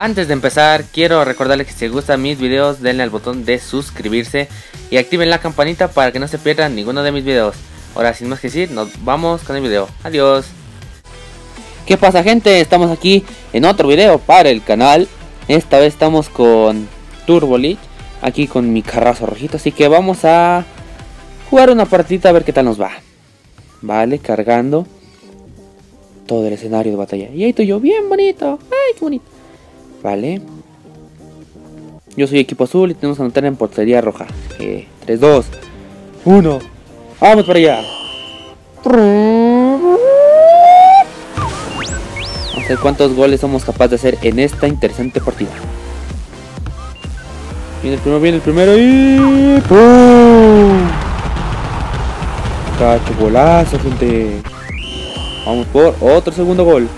Antes de empezar, quiero recordarles que si les gustan mis videos, denle al botón de suscribirse y activen la campanita para que no se pierdan ninguno de mis videos. Ahora, sin más que decir, nos vamos con el video. Adiós. ¿Qué pasa gente? Estamos aquí en otro video para el canal. Esta vez estamos con Turbo aquí con mi carrazo rojito. Así que vamos a jugar una partida a ver qué tal nos va. Vale, cargando todo el escenario de batalla. Y ahí estoy yo, bien bonito. Ay, qué bonito. Vale. Yo soy equipo azul y tenemos que anotar en portería roja. 3, 2, 1. Vamos para allá. Vamos a ver cuántos goles somos capaces de hacer en esta interesante partida. Viene el primero, viene el primero y... ¡Pum! Cacho golazo, gente. Vamos por otro segundo gol.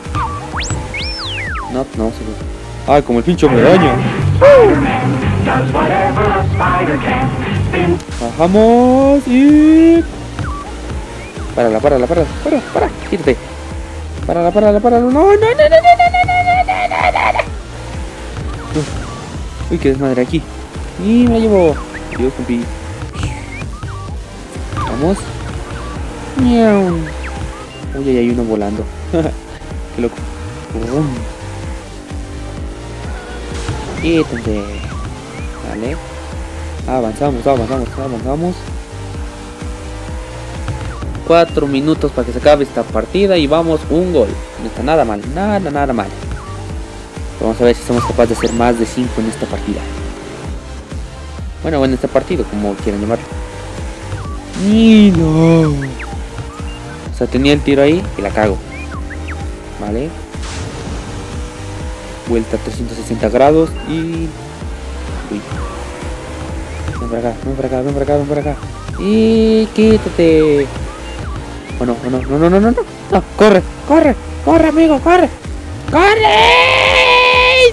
No, no, segundo. Ay, como el pincho me daña. Bajamos y... Párala, párala, párala, para, para, quítate. Párala, párala, párala. No, no, no, no, no, no, no, no, Uy, qué desmadre aquí. Y me llevo. Dios, compi. Vamos. Uy, ahí hay uno volando. qué loco. Quítense. Vale. Avanzamos, avanzamos, avanzamos. Cuatro minutos para que se acabe esta partida y vamos un gol. No está nada mal, nada, nada mal. Vamos a ver si somos capaces de hacer más de 5 en esta partida. Bueno, en este partido, como quieran llamarlo. Y no. O sea, tenía el tiro ahí y la cago. Vale vuelta a 360 grados y... Uy. Ven para acá, ven para acá, ven para acá, ven para acá. Y quítate. Oh no, oh no, no, no, no, no, no. corre, corre, corre, amigo, corre. ¡Corre!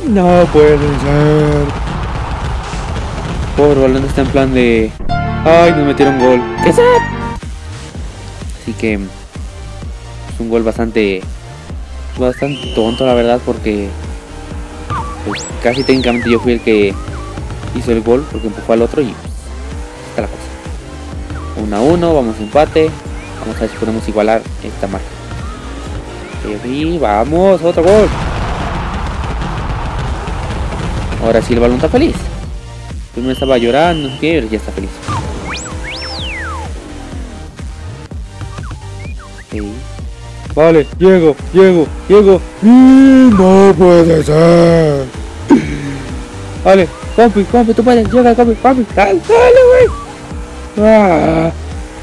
No puede ser. Pobre balón está en plan de... Ay, nos metieron gol. ¿Qué es? Así que... Un gol bastante... Bastante tonto, la verdad, porque pues, casi técnicamente yo fui el que hizo el gol porque empujó al otro y pues, está la cosa. 1 a 1, vamos a empate. Vamos a ver si podemos igualar esta marca. Y vamos, otro gol. Ahora sí el balón está feliz. Primero estaba llorando, no sé qué, ya está feliz. Vale, llego, llego, llego. no puede ser. Vale, compi, compi, tú puedes, llega, compi, compi. Dale, güey. Ah.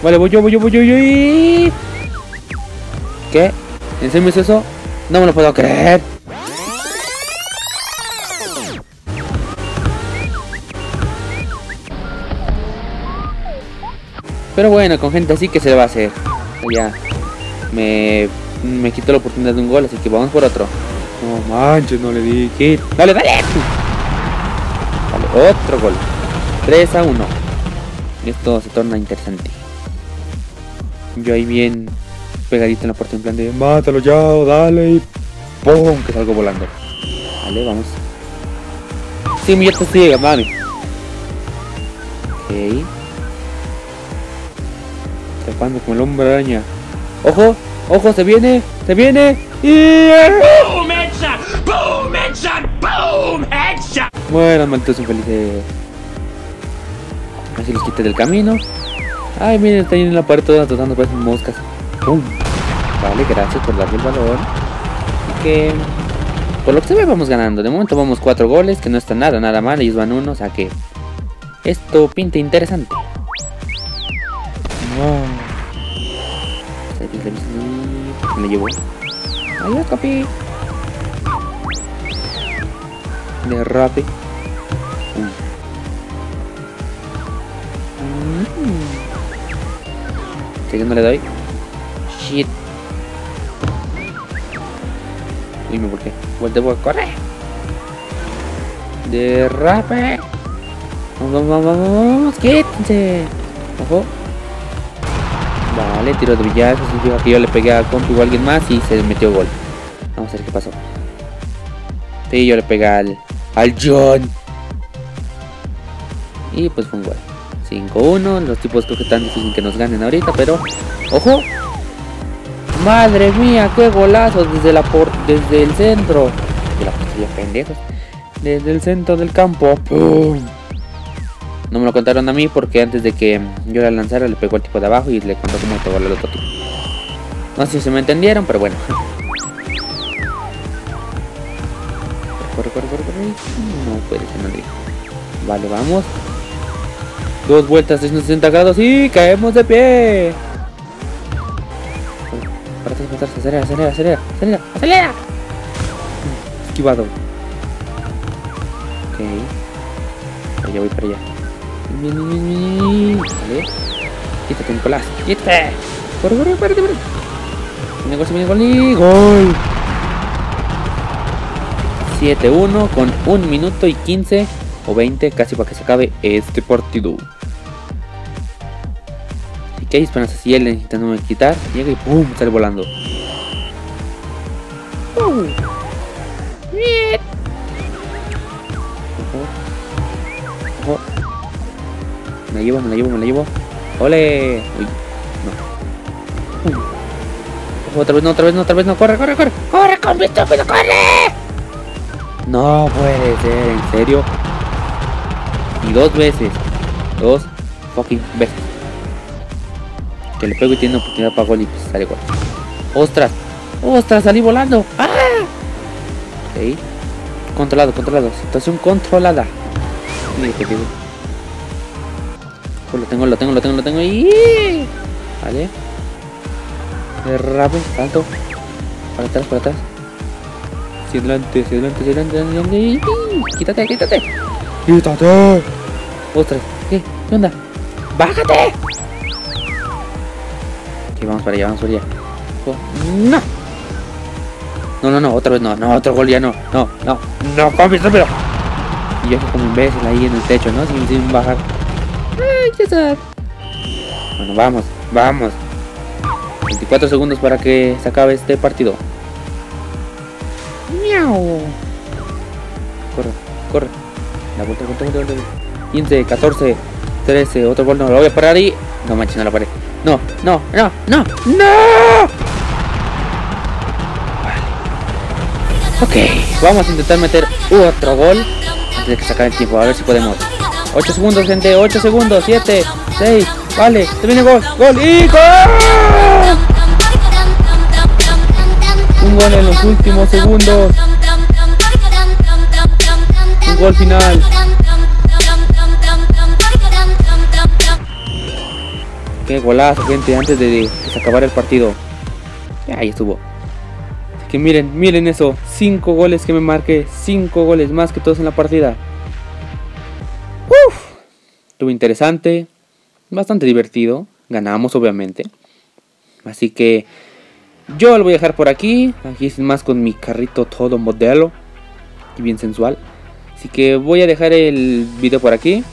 Vale, voy yo, voy yo, voy yo, voy yo. ¿Qué? ¿En serio es eso? No me lo puedo creer. Pero bueno, con gente así que se va a hacer. Ya me, me quito la oportunidad de un gol, así que vamos por otro. No manches, no le di que... ¡Dale, dale! Vale, otro gol. 3 a 1. Esto se torna interesante. Yo ahí bien pegadito en la puerta en plan de mátalo ya, dale y ¡pum! que salgo volando. Vale, vamos. Sí, mi te sigue, mami. Ok. Trepando como el hombre araña. ¡Ojo! ¡Ojo! ¡Se viene! ¡Se viene! ¡Y... ¡Boom! ¡Headshot! ¡Boom! ¡Headshot! ¡Boom! ¡Headshot! Bueno, malditos infelices. Así los quité del camino. Ay, miren, está ahí en la pared todas tratando parecen moscas. ¡Pum! Vale, gracias por darle el valor. Que... Por lo que se ve vamos ganando. De momento vamos 4 goles, que no está nada, nada mal. Ellos van uno, o sea que... Esto pinta interesante. Wow me llevó. Adiós, capi. Derrape. Mm. ¿Qué no le doy? Shit. Dime por qué. Vuelta, voy a correr. Derrape. Vamos, vamos, vamos, vamos, quítense. Ojo. Vale, tiro de billar. Eso significa que yo le pegué a compi o a alguien más y se metió gol. Vamos a ver qué pasó. Sí, yo le pegué al, al John. Y pues fue un gol. 5-1. Los tipos creo que tan difícil que nos ganen ahorita, pero. ¡Ojo! ¡Madre mía! ¡Qué golazo! Desde la por desde el centro. De la portería, pendejos. Desde el centro del campo. No me lo contaron a mí porque antes de que yo la lanzara le pegó al tipo de abajo y le contó cómo pegó al otro tipo. No sé si se me entendieron, pero bueno. Corre, corre, corre, corre. No puede ser, André. Vale, vamos. Dos vueltas, 360 grados y caemos de pie. Para atrás, acelera, acelera, acelera, acelera, acelera. Esquivado. Ok. Allá voy para allá. Vale. Quítate, Nicolás. Quítate. Corre, corre, corre, corre. Viene gol, viene gol gol. 7-1 con 1 minuto y 15 o 20 casi para que se acabe este partido. Así que hay esperanza si él intentándome quitar, llega y ¡pum! sale volando. Uh. Me la llevo, me la llevo, me la llevo. ¡Ole! Uy, no. Otra vez no, otra vez no, otra vez no. ¡Corre, corre, corre! ¡Corre, compi estúpido, corre! No puede ser, en serio. Y dos veces. Dos fucking veces. Que le pego y tiene oportunidad para gol y pues sale gol. ¡Ostras! ¡Ostras! ¡Salí volando! ¡Ah! Ok. Controlado, controlado. Situación controlada. Mira que. Pues lo tengo, lo tengo, lo tengo, lo tengo. Y... Vale. Derrape, salto. Para atrás, para atrás. Hacia adelante, hacia adelante, hacia adelante, hacia adelante. Quítate, quítate. Quítate. Ostras, ¿qué? ¿Qué onda? ¡Bájate! Ok, vamos para allá, vamos para allá. Oh, ¡No! No, no, no, otra vez no, no, otro gol ya no, no, no, no, compi, pero. Y yo como imbécil ahí en el techo, ¿no? Sin, sin bajar. Bueno, vamos, vamos. 24 segundos para que se acabe este partido. Miau. Corre, corre. La vuelta, vuelta, vuelta, vuelta. 15, 14, 13, otro gol, no lo voy a parar y... No manches, no la paré. No, no, no, no, no. Vale. Ok, vamos a intentar meter otro gol antes de que se acabe el tiempo, a ver si podemos. 8 segundos, gente, 8 segundos, 7, 6, vale, se viene gol, gol y gol. Un gol en los últimos segundos. Un gol final. Qué golazo, gente, antes de que se acabara el partido. Ahí estuvo. Así que miren, miren eso. 5 goles que me marqué. 5 goles más que todos en la partida. Uf. Estuvo interesante. Bastante divertido. Ganamos, obviamente. Así que yo lo voy a dejar por aquí. Aquí sin más con mi carrito todo modelo. Y bien sensual. Así que voy a dejar el video por aquí.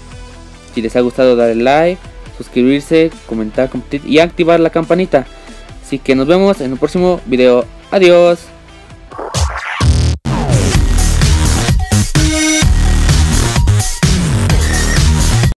Si les ha gustado, darle like, suscribirse, comentar, compartir y activar la campanita. Así que nos vemos en un próximo video. Adiós.